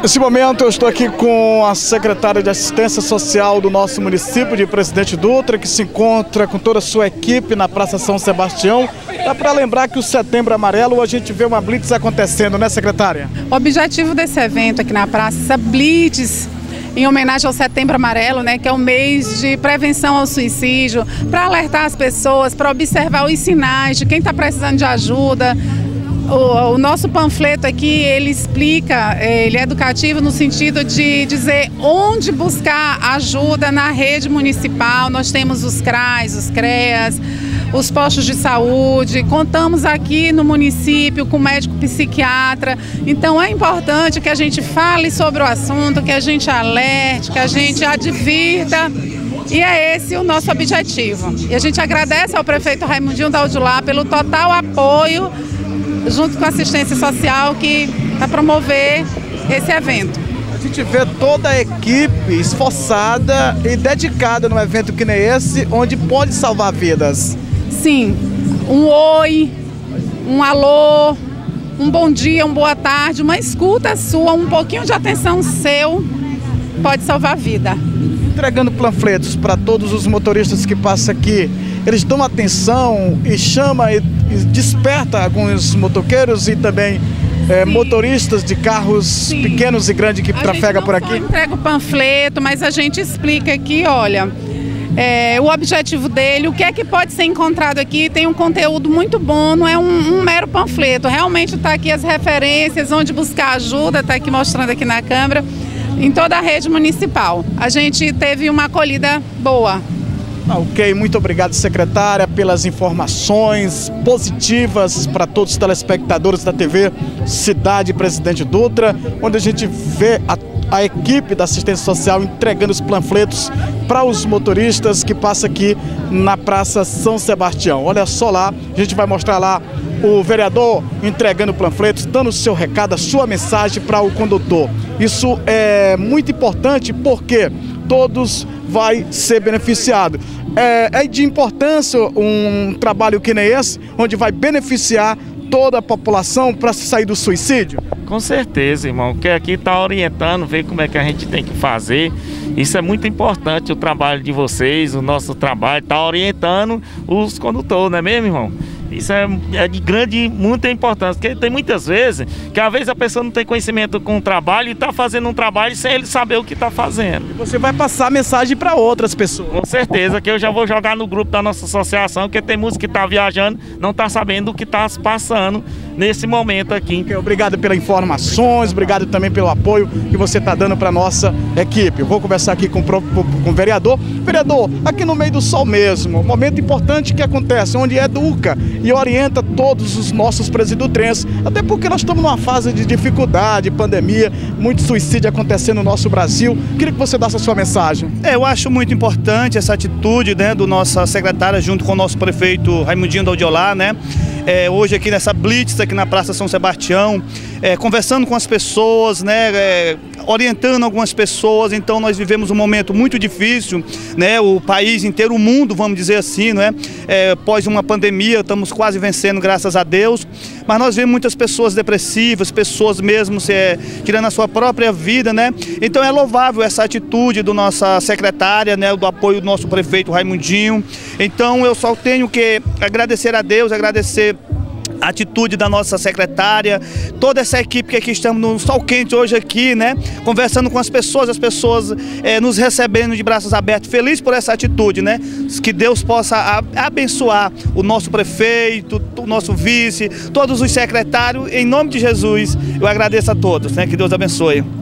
Nesse momento eu estou aqui com a secretária de Assistência Social do nosso município de Presidente Dutra, que se encontra com toda a sua equipe na Praça São Sebastião. Dá para lembrar que o Setembro Amarelo a gente vê uma blitz acontecendo, né, secretária? O objetivo desse evento aqui na praça, essa blitz em homenagem ao Setembro Amarelo, né, que é um mês de prevenção ao suicídio, para alertar as pessoas, para observar os sinais de quem está precisando de ajuda, o, o, nosso panfleto aqui, ele explica, é, ele é educativo no sentido de dizer onde buscar ajuda na rede municipal. Nós temos os CRAs, os CREAS, os postos de saúde, contamos aqui no município com médico psiquiatra. Então é importante que a gente fale sobre o assunto, que a gente alerte, que a gente advirta. E é esse o nosso objetivo. E a gente agradece ao prefeito Raimundinho Daudilá pelo total apoio junto com a assistência social que para promover esse evento. A gente vê toda a equipe esforçada e dedicada num evento que nem esse, onde pode salvar vidas. Sim, um oi, um alô, um bom dia, uma boa tarde, uma escuta sua, um pouquinho de atenção seu pode salvar a vida. Entregando panfletos para todos os motoristas que passam aqui, eles dão atenção e chama e, e desperta alguns motoqueiros e também é, motoristas de carros Sim. pequenos e grandes que a trafega por aqui? entrega o panfleto, mas a gente explica aqui, olha, é, o objetivo dele, o que é que pode ser encontrado aqui, tem um conteúdo muito bom, não é um, um mero panfleto, realmente está aqui as referências, onde buscar ajuda, está aqui mostrando aqui na câmera, em toda a rede municipal. A gente teve uma acolhida boa, ah, ok, muito obrigado, secretária, pelas informações positivas para todos os telespectadores da TV Cidade Presidente Dutra, onde a gente vê a, a equipe da assistência social entregando os panfletos para os motoristas que passam aqui na Praça São Sebastião. Olha só lá, a gente vai mostrar lá o vereador entregando panfletos, dando o seu recado, a sua mensagem para o condutor. Isso é muito importante porque todos vai ser beneficiado. É, é de importância um trabalho que nem esse, onde vai beneficiar toda a população para sair do suicídio? Com certeza, irmão, que aqui está orientando, ver como é que a gente tem que fazer. Isso é muito importante, o trabalho de vocês, o nosso trabalho, está orientando os condutores, não é mesmo, irmão? Isso é, é, de grande, muita importância, porque tem muitas vezes que às vezes a pessoa não tem conhecimento com o trabalho e está fazendo um trabalho sem ele saber o que está fazendo. E você vai passar a mensagem para outras pessoas. Com certeza, que eu já vou jogar no grupo da nossa associação, porque tem música que está viajando, não está sabendo o que está se passando nesse momento aqui. Obrigado pelas informações, obrigado também pelo apoio que você está dando para nossa equipe. Vou conversar aqui com o, com o vereador. Vereador, aqui no meio do sol mesmo, momento importante que acontece, onde educa e orienta todos os nossos presidutrenses, até porque nós estamos numa fase de dificuldade, pandemia, muito suicídio acontecendo no nosso Brasil. Queria que você desse a sua mensagem. É, eu acho muito importante essa atitude né, do nossa secretária junto com o nosso prefeito Raimundinho Daudiolá, né? É, hoje aqui nessa blitz aqui na Praça São Sebastião, é, conversando com as pessoas, né, é, orientando algumas pessoas. Então nós vivemos um momento muito difícil, né, o país inteiro, o mundo, vamos dizer assim, né, é, pós uma pandemia, estamos quase vencendo, graças a Deus. Mas nós vemos muitas pessoas depressivas, pessoas mesmo é, tirando a sua própria vida, né? Então é louvável essa atitude do nossa secretária, né, do apoio do nosso prefeito Raimundinho. Então eu só tenho que agradecer a Deus, agradecer a atitude da nossa secretária, toda essa equipe que aqui estamos no sol quente hoje aqui, né? Conversando com as pessoas, as pessoas é, nos recebendo de braços abertos, feliz por essa atitude, né? Que Deus possa abençoar o nosso prefeito, o nosso vice, todos os secretários, em nome de Jesus, eu agradeço a todos, né? Que Deus abençoe.